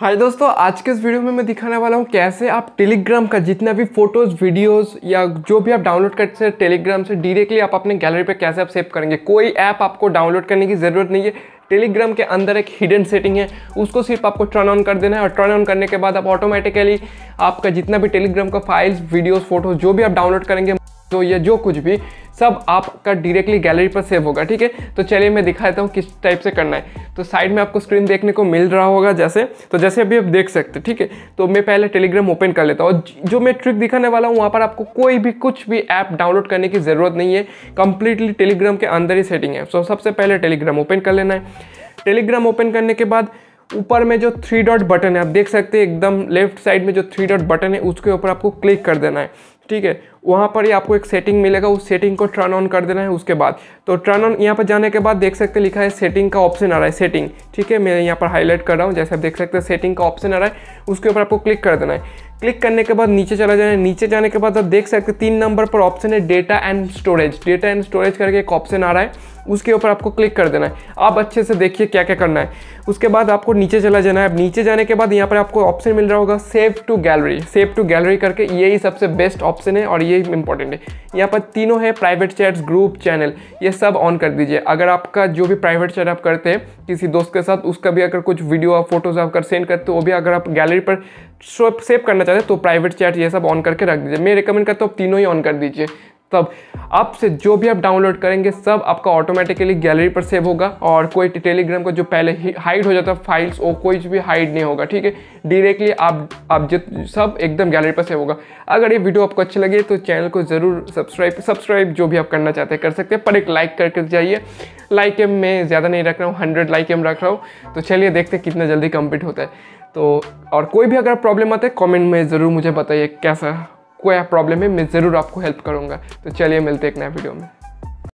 हाय दोस्तों, आज के इस वीडियो में मैं दिखाने वाला हूँ कैसे आप टेलीग्राम का जितना भी फ़ोटोज़ वीडियोस या जो भी आप डाउनलोड करते हैं टेलीग्राम से डायरेक्टली आप अपने गैलरी पे कैसे आप सेव करेंगे। कोई ऐप आपको डाउनलोड करने की ज़रूरत नहीं है। टेलीग्राम के अंदर एक हिडन सेटिंग है, उसको सिर्फ़ आपको टर्न ऑन कर देना है और टर्न ऑन करने के बाद आप ऑटोमेटिकली आपका जितना भी टेलीग्राम का फाइल्स वीडियोज़ फ़ोटोज़ जो भी आप डाउनलोड करेंगे तो ये जो कुछ भी सब आपका डायरेक्टली गैलरी पर सेव होगा, ठीक है? तो चलिए मैं दिखा देता हूँ किस टाइप से करना है। तो साइड में आपको स्क्रीन देखने को मिल रहा होगा जैसे तो जैसे अभी आप देख सकते, ठीक है? तो मैं पहले टेलीग्राम ओपन कर लेता हूँ। और जो मैं ट्रिक दिखाने वाला हूँ, वहाँ पर आपको कोई भी कुछ भी ऐप डाउनलोड करने की ज़रूरत नहीं है। कंप्लीटली टेलीग्राम के अंदर ही सेटिंग है। सो सबसे पहले टेलीग्राम ओपन कर लेना है। टेलीग्राम ओपन करने के बाद ऊपर में जो थ्री डॉट बटन है, आप देख सकते हैं, एकदम लेफ़्ट साइड में जो थ्री डॉट बटन है, उसके ऊपर आपको क्लिक कर देना है। ठीक है? वहाँ पर ही आपको एक सेटिंग मिलेगा, उस सेटिंग को टर्न ऑन कर देना है उसके बाद। तो टर्न ऑन यहाँ पर जाने के बाद देख सकते लिखा है सेटिंग का ऑप्शन आ रहा है सेटिंग ठीक है? मैं यहाँ पर हाईलाइट कर रहा हूँ, जैसे आप देख सकते हैं सेटिंग का ऑप्शन आ रहा है, उसके ऊपर आपको क्लिक कर देना है। क्लिक करने के बाद नीचे चला है नीचे जाने के बाद आप देख सकते तीन नंबर पर ऑप्शन है data and storage data and storage करके एक ऑप्शन आ रहा है, उसके ऊपर आपको क्लिक कर देना है। आप अच्छे से देखिए क्या क्या करना है। उसके बाद आपको नीचे चला जाना है। अब नीचे जाने के बाद यहाँ पर आपको ऑप्शन मिल रहा होगा save to gallery save to gallery करके यही सबसे बेस्ट ऑप्शन है और ये इंपॉर्टेंट है। यहाँ पर तीनों है प्राइवेट चैट्स ग्रुप चैनल ये सब ऑन कर दीजिए। अगर आपका जो भी प्राइवेट चैट आप करते हैं, किसी दोस्त के साथ, उसका भी अगर कुछ वीडियो आप फ़ोटोज़ आप कर सेंड करते हो वो भी अगर आप गैलरी पर सेव करना चाहते हैं तो प्राइवेट चैट ये सब ऑन करके रख दीजिए। मैं रिकमेंड करता हूँ, आप तीनों ही ऑन कर दीजिए। तब आपसे जो भी आप डाउनलोड करेंगे, सब आपका ऑटोमेटिकली गैलरी पर सेव होगा और कोई टेलीग्राम का जो पहले ही हाइड हो जाता है फाइल्स वो कोई भी हाइड नहीं होगा, ठीक है? डायरेक्टली आप आप जित, सब एकदम गैलरी पर सेव होगा। अगर ये वीडियो आपको अच्छी लगे तो चैनल को ज़रूर सब्सक्राइब सब्सक्राइब जो भी आप करना चाहते हैं, कर सकते हैं, पर एक लाइक करके जाइए। लाइक एम मैं ज़्यादा नहीं रख रहा हूँ हंड्रेड लाइक एम रख रहा हूँ। तो चलिए देखते कितना जल्दी कंप्लीट होता है। तो और कोई भी अगर प्रॉब्लम आता है कॉमेंट में ज़रूर मुझे बताइए कैसा कोई प्रॉब्लम है, मैं ज़रूर आपको हेल्प करूँगा। तो चलिए मिलते एक नए वीडियो में।